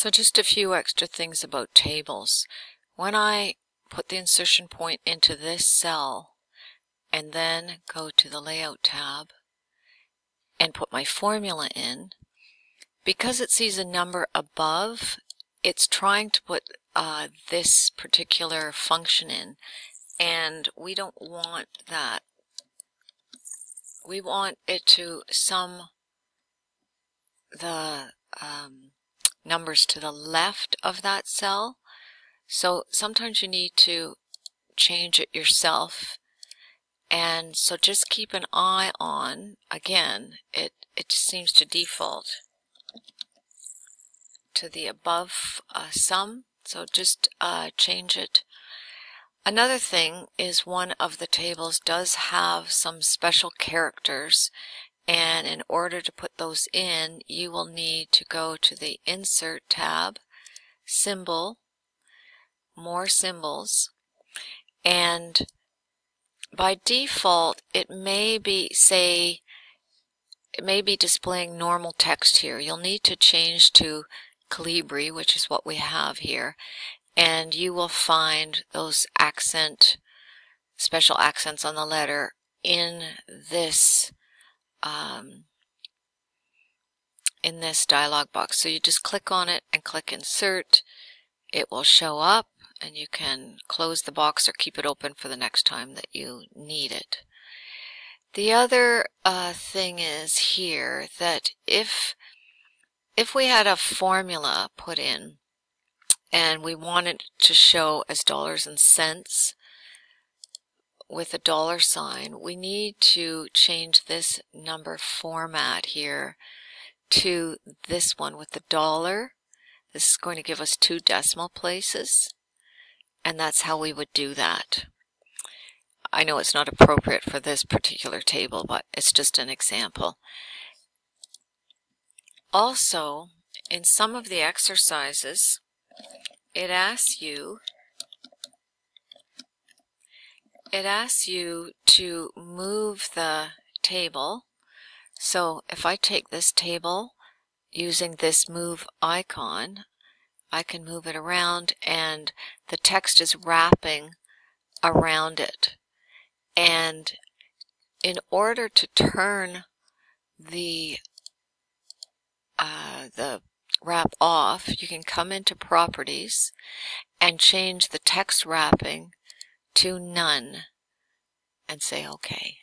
So just a few extra things about tables. When I put the insertion point into this cell and then go to the Layout tab and put my formula in, because it sees a number above, it's trying to put uh, this particular function in, and we don't want that. We want it to sum the um, numbers to the left of that cell. So sometimes you need to change it yourself. And so just keep an eye on, again, it, it seems to default to the above uh, sum. So just uh, change it. Another thing is one of the tables does have some special characters and in order to put those in, you will need to go to the Insert tab, Symbol, More Symbols, and by default, it may be, say, it may be displaying normal text here. You'll need to change to Calibri, which is what we have here, and you will find those accent, special accents on the letter in this um, in this dialog box. So you just click on it and click insert. It will show up and you can close the box or keep it open for the next time that you need it. The other uh, thing is here that if if we had a formula put in and we wanted to show as dollars and cents, with a dollar sign, we need to change this number format here to this one with the dollar. This is going to give us two decimal places, and that's how we would do that. I know it's not appropriate for this particular table, but it's just an example. Also, in some of the exercises, it asks you it asks you to move the table. So if I take this table using this move icon, I can move it around and the text is wrapping around it. And in order to turn the uh, the wrap off, you can come into properties and change the text wrapping to none and say OK.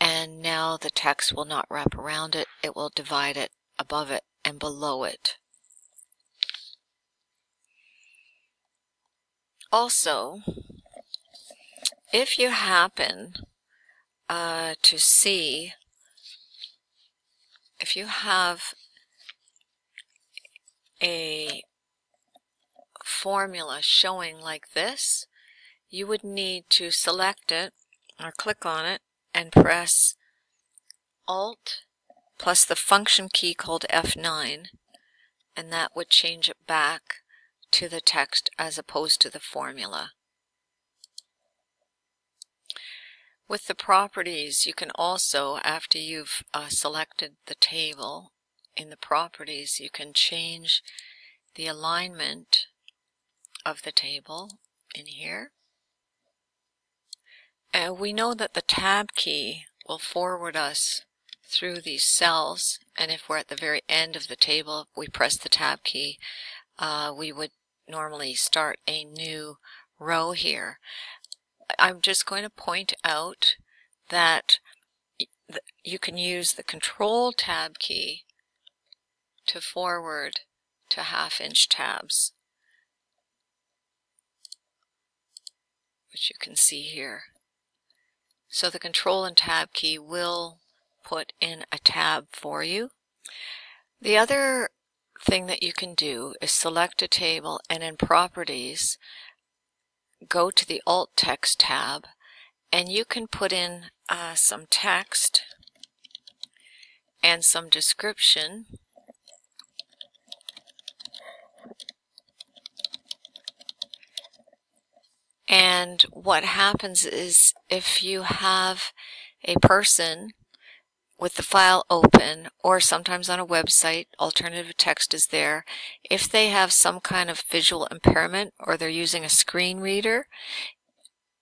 And now the text will not wrap around it, it will divide it above it and below it. Also, if you happen uh, to see, if you have a formula showing like this, you would need to select it or click on it and press Alt plus the function key called F9 and that would change it back to the text as opposed to the formula. With the properties, you can also, after you've uh, selected the table in the properties, you can change the alignment of the table in here. Uh, we know that the tab key will forward us through these cells and if we're at the very end of the table we press the tab key uh, we would normally start a new row here. I'm just going to point out that you can use the control tab key to forward to half inch tabs which you can see here. So the control and tab key will put in a tab for you. The other thing that you can do is select a table and in properties go to the alt text tab and you can put in uh, some text and some description And what happens is if you have a person with the file open or sometimes on a website, alternative text is there. If they have some kind of visual impairment or they're using a screen reader,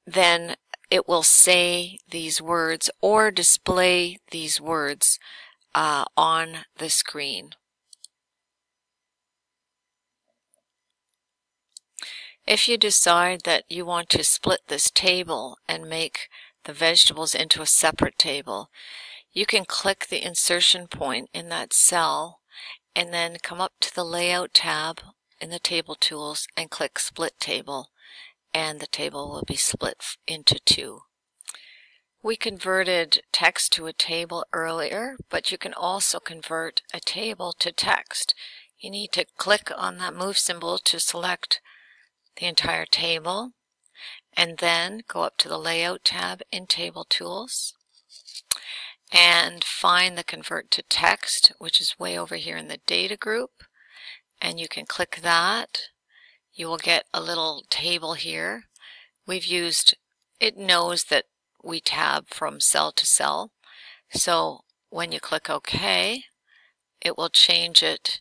then it will say these words or display these words uh, on the screen. If you decide that you want to split this table and make the vegetables into a separate table, you can click the insertion point in that cell and then come up to the Layout tab in the Table Tools and click Split Table and the table will be split into two. We converted text to a table earlier, but you can also convert a table to text. You need to click on that move symbol to select the entire table and then go up to the Layout tab in Table Tools and find the convert to text, which is way over here in the data group. And you can click that. You will get a little table here. We've used, it knows that we tab from cell to cell. So when you click OK, it will change it,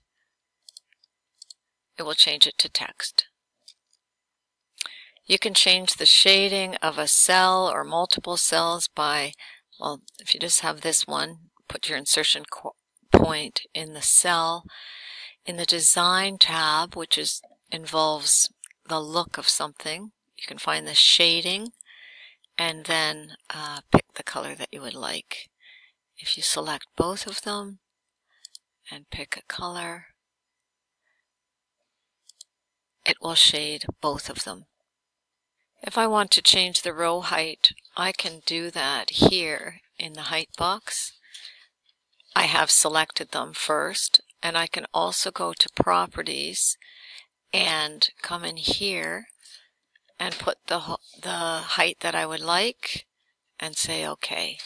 it will change it to text. You can change the shading of a cell or multiple cells by well, if you just have this one, put your insertion point in the cell. In the Design tab, which is involves the look of something, you can find the shading and then uh, pick the color that you would like. If you select both of them and pick a color, it will shade both of them. If I want to change the row height, I can do that here in the height box. I have selected them first, and I can also go to properties and come in here and put the, the height that I would like and say OK.